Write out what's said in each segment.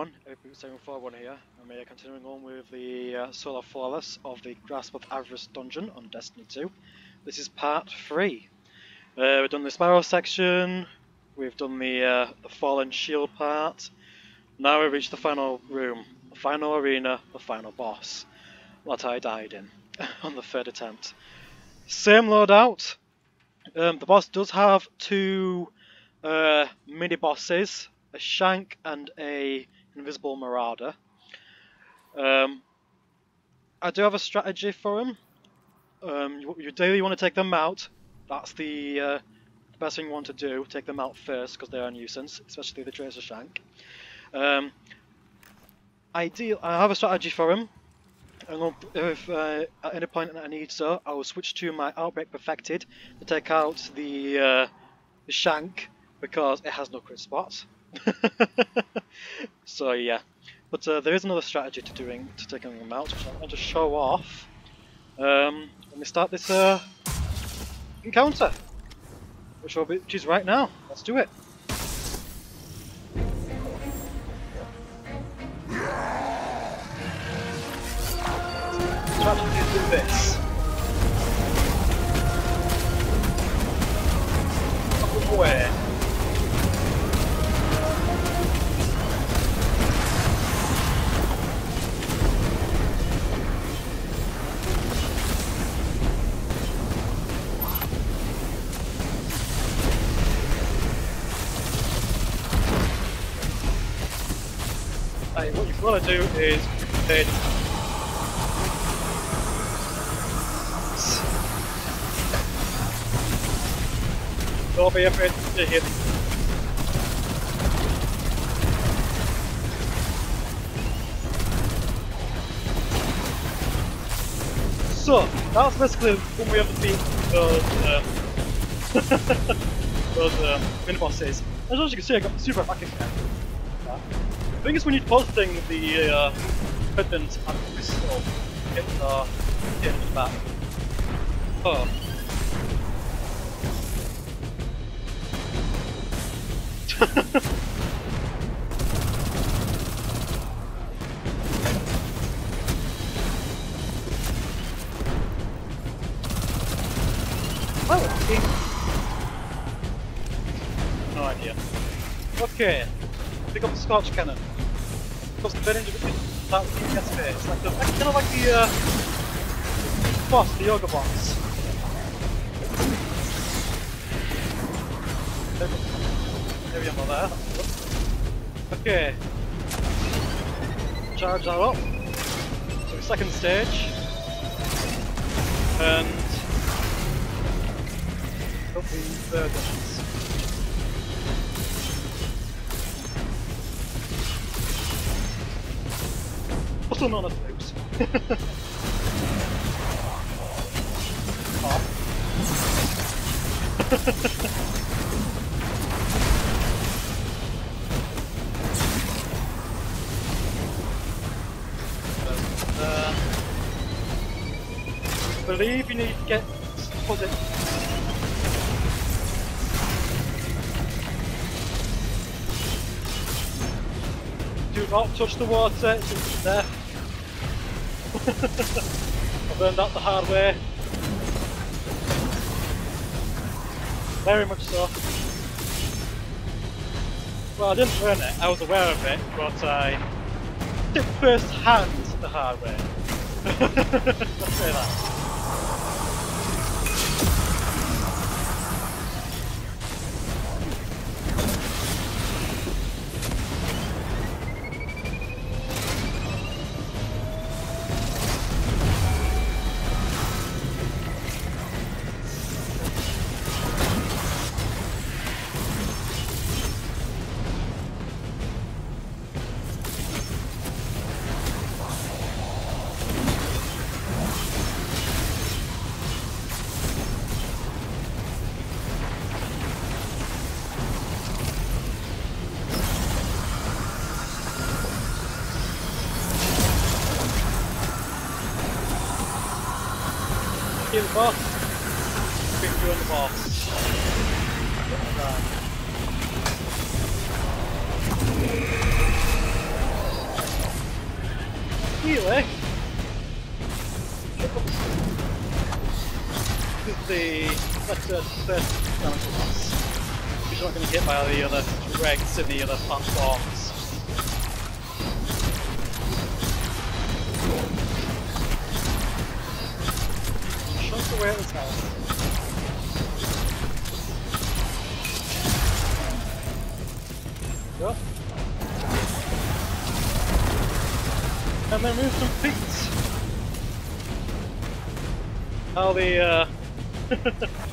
everyone, Epic741 here, and we are continuing on with the uh, Solo Flawless of the Grasp of Avarice dungeon on Destiny 2. This is part 3. Uh, we've done the Spiral section, we've done the, uh, the Fallen Shield part, now we've reached the final room, the final arena, the final boss, that I died in on the third attempt. Same loadout, um, the boss does have two uh, mini bosses a Shank and a Invisible Marauder. Um, I do have a strategy for him. Um, you, you daily want to take them out. That's the, uh, best thing you want to do. Take them out first because they're a nuisance, especially the Tracer Shank. Um, ideal. I have a strategy for him. And if uh, at any point that I need so, I will switch to my Outbreak Perfected to take out the, uh, the Shank because it has no crit spots. so yeah, but uh, there is another strategy to doing to taking them out, which I want to show off. Um, when we start this uh, encounter, which will be which is right now. Let's do it. Do this. What you've to do is then don't be afraid to hit So, that's basically when we have to beat those, uh, those uh, mini bosses. As you can see, I got super fucking there. I think it's when you're posting the uh, equipment and pistol in the, in the map. Oh. oh, no idea. Okay, pick up the Scorch Cannon because the Berenger that would gets bit. It's like the kind of like the uh, boss, the yoga boss. There we go there. Okay. Charge that up. So second stage. And the third one. Also known as Flips. uh, I believe you need to get was it do not touch the water, it's there. I've learned that the hard way. Very much so. Well, I didn't learn it, I was aware of it, but I did first hand the hard way. Say that. Kill the boss. Been doing the boss. Anyway, this is the 30 dimensional um, mass, which not going to get by the other dregs and the other platforms. Away at the top. Yep. And then move some feet. How the uh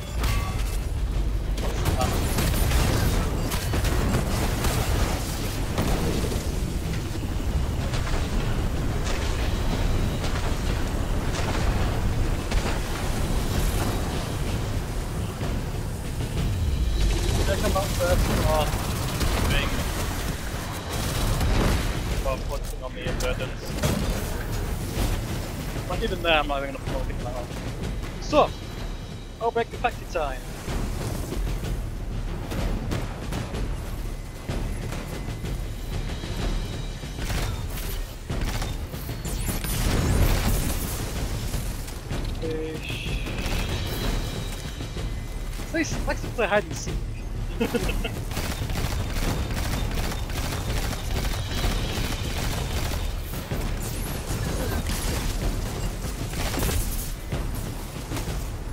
Nice, likes to play hide and seek.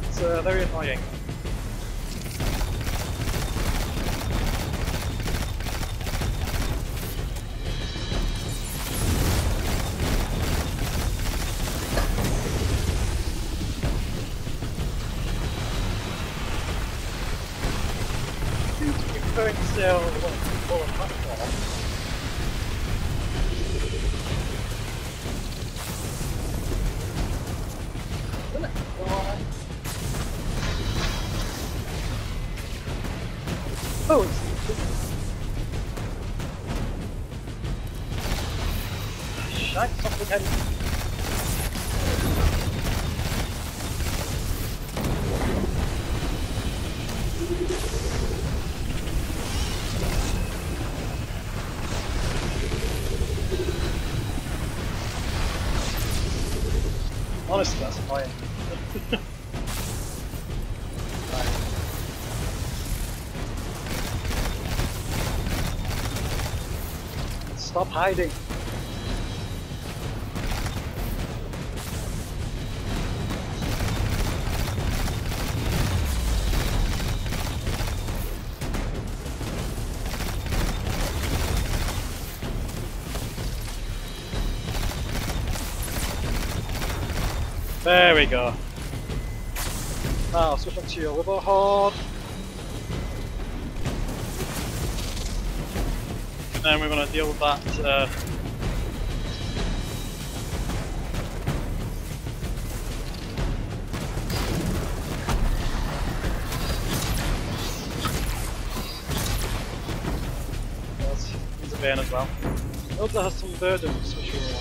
It's uh, very annoying. Oh. Shite, something had... hiding. There we go. Now switch on to your liver horde. Then we're going to deal with that. Uh, as well. Elder has some burdens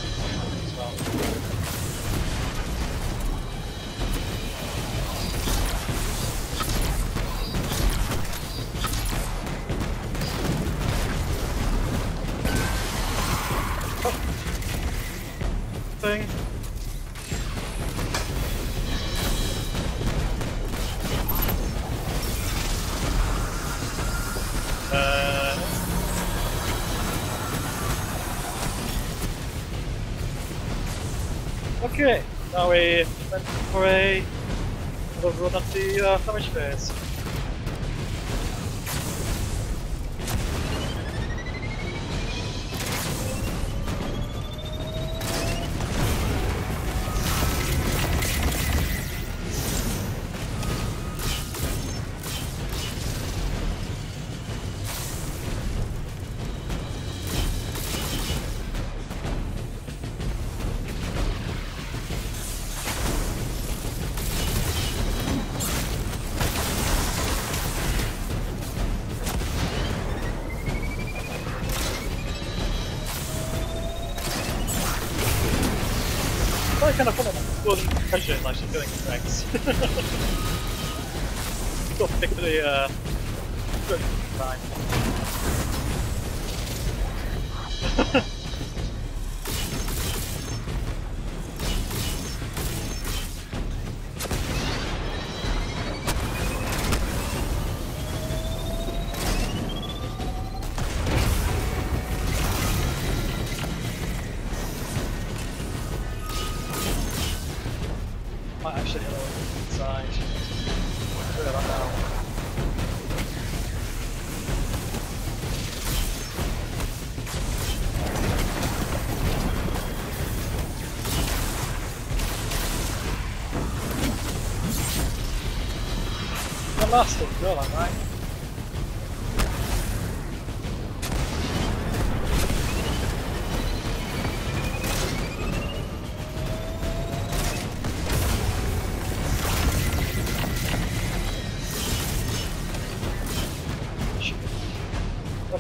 Uh, okay, now we went for a another run at the uh, damage phase. Pressure like she's doing correct. Got to the uh.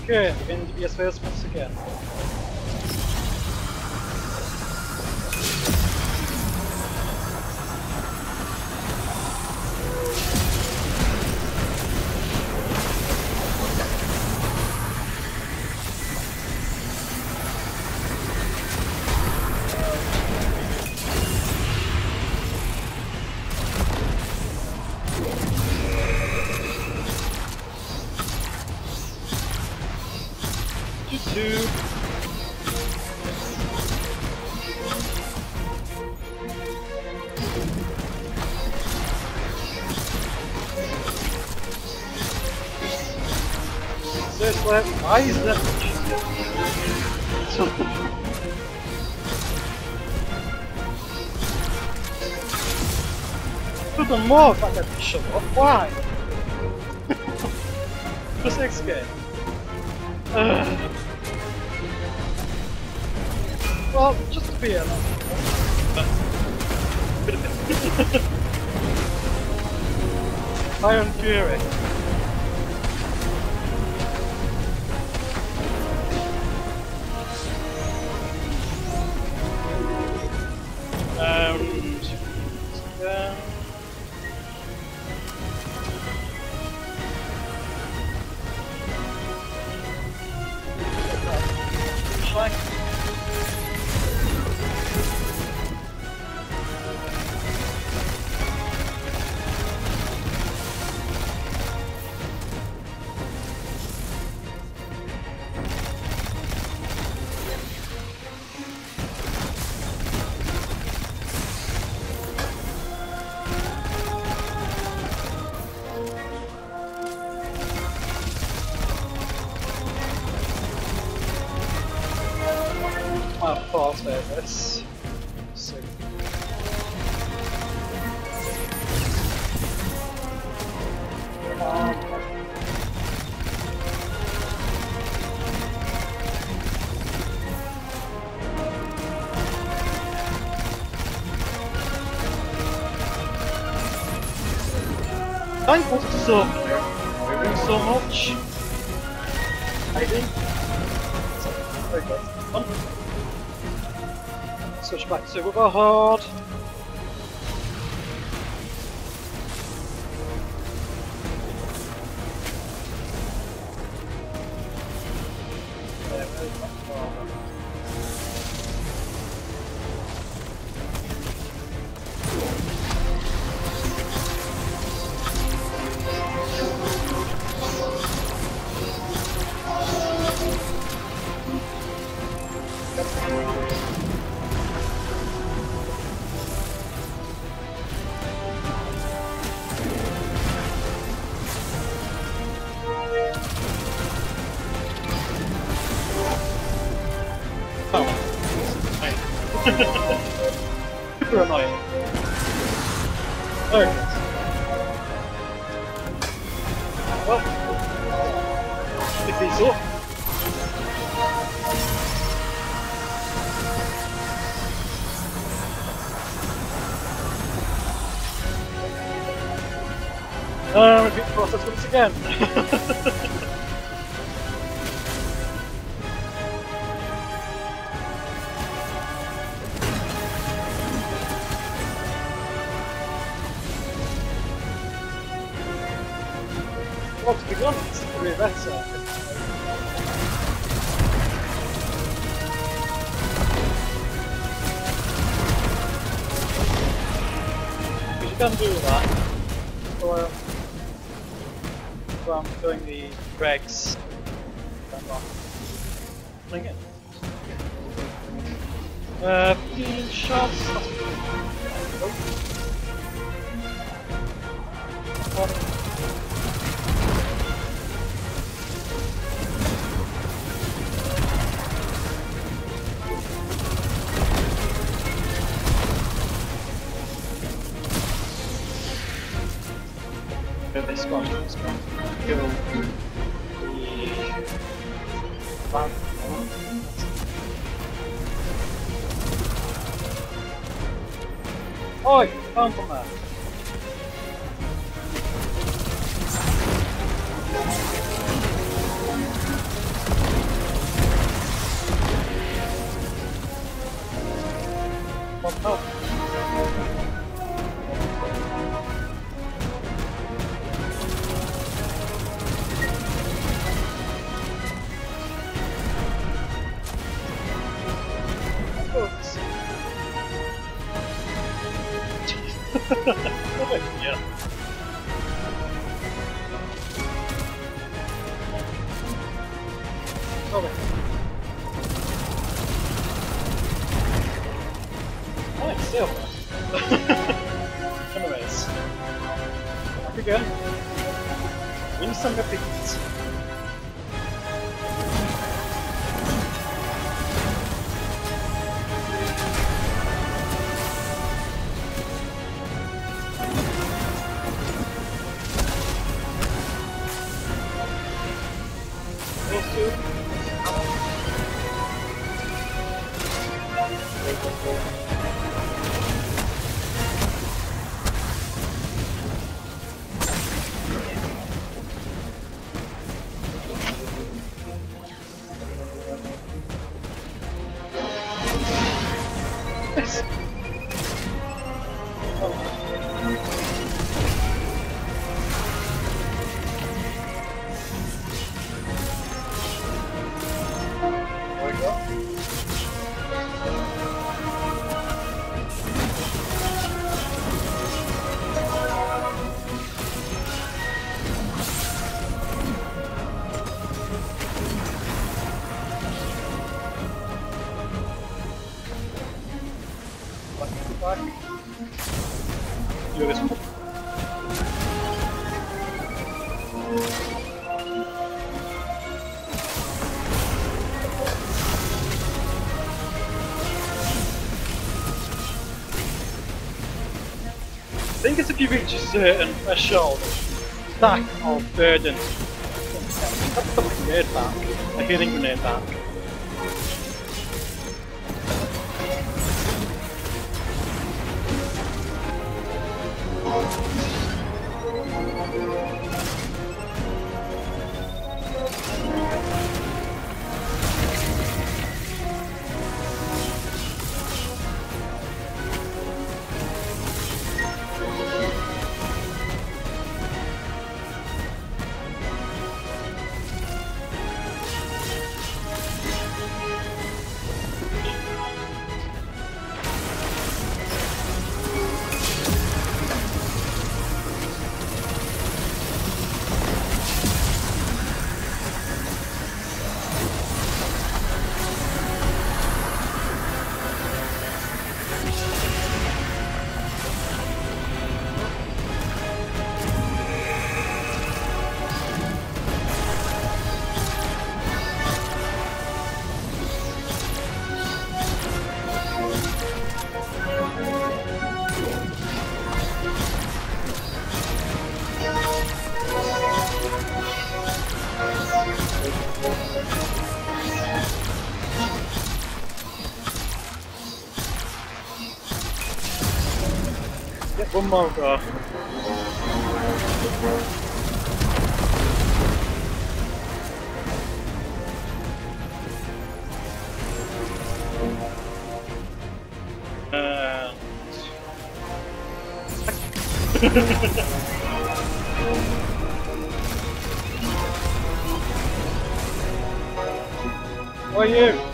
Okay, beginning to be as again. Two. Seriously, why is that? Them more if I get shut up. Why? Just escape. Ugh. Well, just to be honest. Iron Fury. Moving so much. Very good. Switch back to Overhard. Super annoying. There it is. Well, pick these up. Uh, repeat the process once again. Greg's. It. Uh, 15 shots. Oh. This one. Go. Oi, vamos maar. Think it's if you reach a certain threshold, stack of burden. That's the grenade back. A healing grenade back. One more go. And... Are you?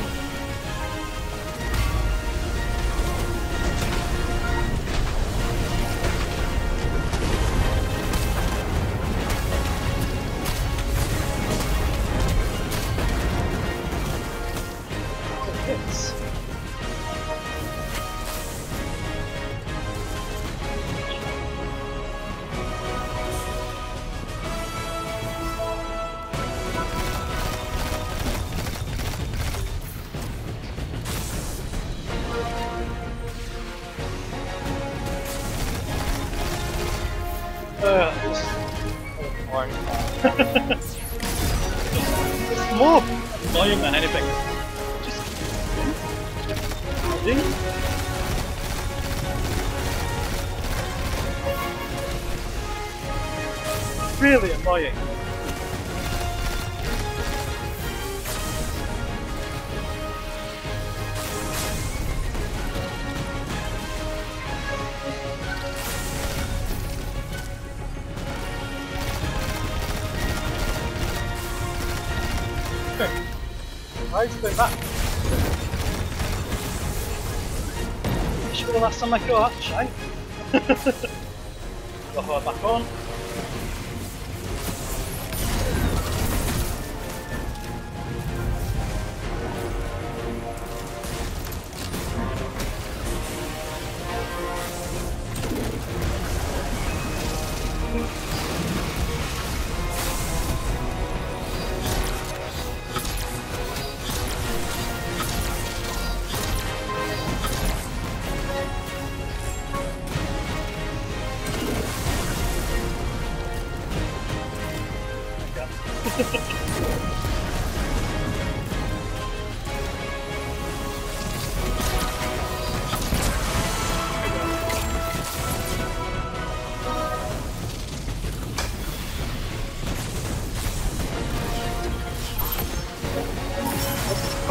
more annoying than anything. Just Ding. Really annoying. Why is it back? Should be the last time I go that. Got her back on.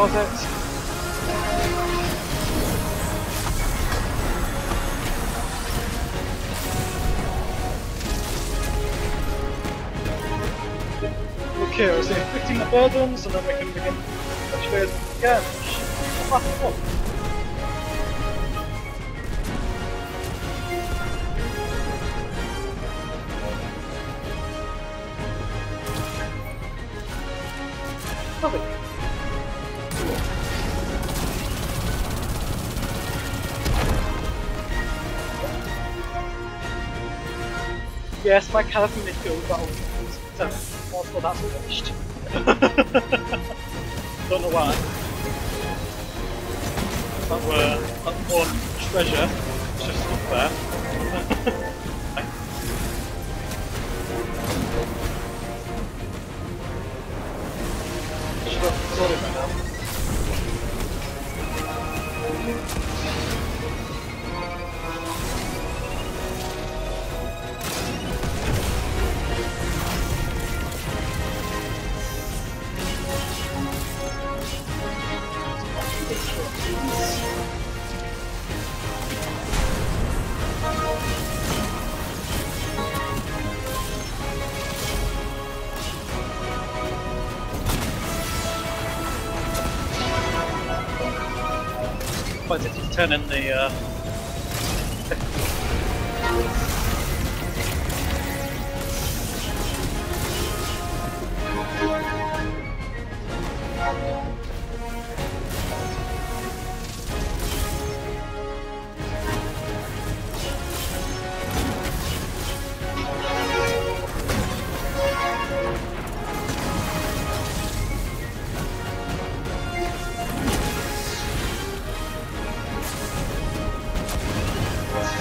It? Okay, so inflicting the burdens and then we can begin touch base again. Back and Yes, my character midfield battle is also that's finished. Don't know why. That were that one treasure just up 10 the uh,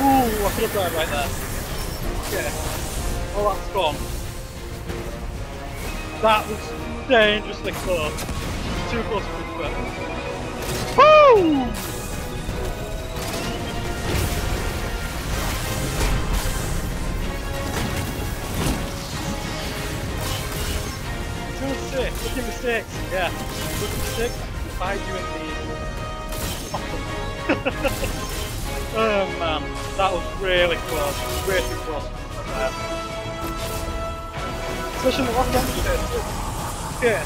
Ooh, I could have died right there. Okay. Oh, that's gone. That was dangerously close. Too close for me Woo! Two mistakes, rookie mistakes, yeah. Rookie mistakes by you in the Oh man, that was really close, really close. Especially the last one. Yeah.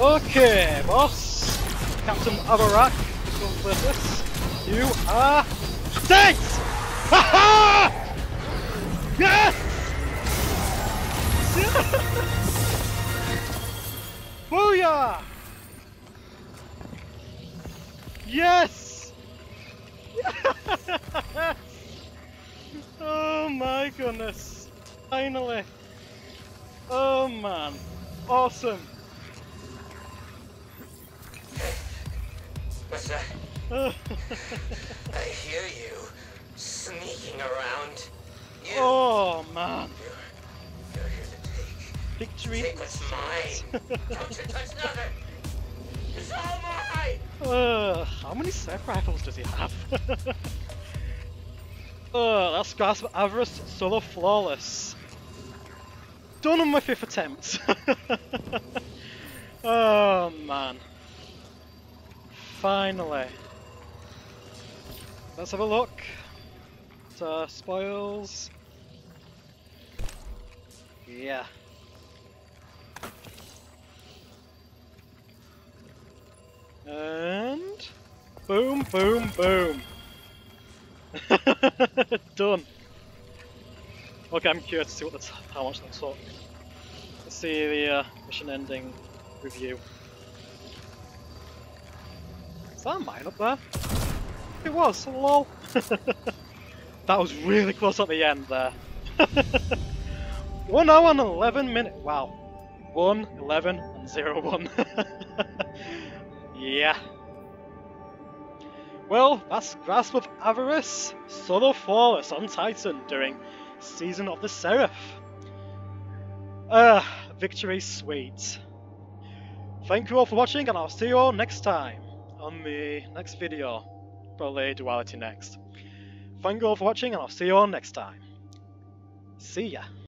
Okay, boss. Captain Avarokk, come with this. You are dead! Ha Yes! Booyah! Yes! yes! Oh my goodness. Finally. Oh man. Awesome. What's uh, that? I hear you sneaking around. You, oh man. you're, you're here to take. Victory. Take what's mine. Don't you touch nothing. It's all mine. Uh, how many sniper rifles does he have? uh, that's Grasp of Avarice Solo Flawless. Done on my fifth attempt. oh man. Finally. Let's have a look. Uh, spoils. Yeah. And boom, boom, boom. Done. Okay, I'm curious to see what that's how much that took. Let's see the uh, mission ending review. Is that a mine up there? It was, lol. that was really close at the end there. 1 hour and 11 minutes. Wow. 1, 11, and 0, 1. yeah. Well, that's Grasp of Avarice, Solo Flawless on Titan during Season of the Seraph. Ah, victory sweet. Thank you all for watching and I'll see you all next time on the next video. Probably Duality next. Thank you all for watching and I'll see you all next time. See ya.